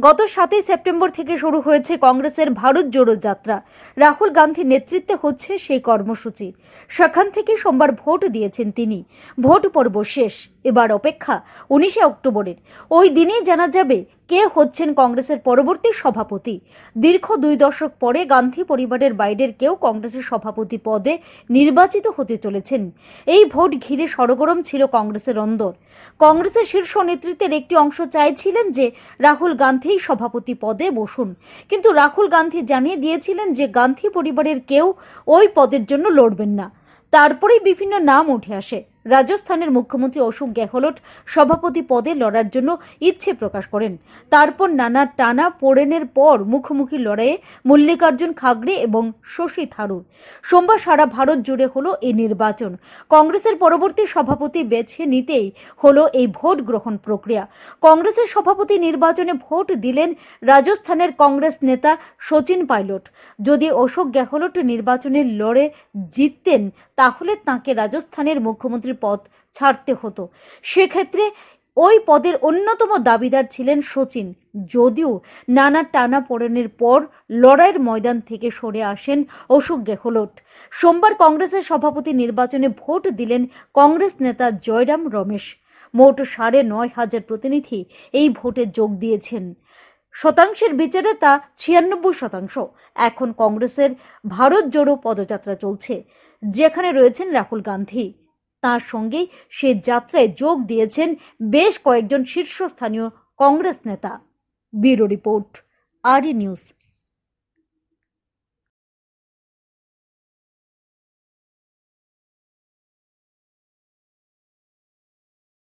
গত সাতই সেপ্টেম্বর থেকে শুরু হয়েছে কংগ্রেসের ভারত জোড়ো যাত্রা। রাহুল গান্ধীর নেতৃত্বে হচ্ছে সেই কর্মসূচি। সেখান থেকে সোমবার ভোট দিয়েছেন তিনি। ভোট পর্ব শেষ। এবার অপেক্ষা উনিশে অক্টোবরের। ওই দিনেই জানা যাবে কে হচ্ছেন কংগ্রেসের পরবর্তী সভাপতি। দীর্ঘ দুই দশক পরে গান্ধী পরিবারের বাইরের কেউ কংগ্রেসের সভাপতি পদে নির্বাচিত হতে চলেছেন। এই ভোট ঘিরে সরগরম ছিল কংগ্রেসের অন্দর। কংগ্রেসের শীর্ষ নেতৃত্বের একটি অংশ চাইছিলেন যে রাহুল গান্ধী সভাপতি পদে বসুন। কিন্তু রাহুল গান্ধী জানিয়ে দিয়েছিলেন যে গান্ধী পরিবারের কেউ ওই পদের জন্য লড়বেন না। তারপরেই বিভিন্ন নাম উঠে আসে। রাজস্থানের মুখ্যমন্ত্রী অশোক গেহলট সভাপতি পদে লড়ার জন্য ইচ্ছে প্রকাশ করেন। তারপর নানা টানা পোড়েনের পর মুখোমুখি লড়াইয়ে মল্লিকার্জুন খাগড়ে এবং শশী থারুর। সোমবার সারা ভারত জুড়ে হলো এই নির্বাচন। কংগ্রেসের পরবর্তী সভাপতি বেছে নিতেই হলো এই ভোট গ্রহণ প্রক্রিয়া। কংগ্রেসের সভাপতি নির্বাচনে ভোট দিলেন রাজস্থানের কংগ্রেস নেতা সচিন পাইলট। যদি অশোক গেহলট নির্বাচনে লড়ে জিততেন, তাহলে তাকে রাজস্থানের মুখ্যমন্ত্রীর পদ ছাড়তে হতো। সেক্ষেত্রে ওই পদের অন্যতম দাবিদার ছিলেন সচিন যদিও নানা টানা পড়েনের পর লড়াইয়ের ময়দান থেকে সরে আসেন অশোক গেহলট সোমবার কংগ্রেসের সভাপতি নির্বাচনে ভোট দিলেন কংগ্রেস নেতা জয়রাম রমেশ। মোট সাড়ে নয় হাজার প্রতিনিধি এই ভোটে যোগ দিয়েছেন। শতাংশের বিচারে তা ছিয়ানব্বই শতাংশ। এখন কংগ্রেসের ভারত জোড়ো পদযাত্রা চলছে, যেখানে রয়েছেন রাহুল গান্ধী। তার সঙ্গে সে যাত্রায় যোগ দিয়েছেন বেশ কয়েকজন শীর্ষস্থানীয় কংগ্রেস নেতা। ব্যুরো রিপোর্ট আর নিউজ।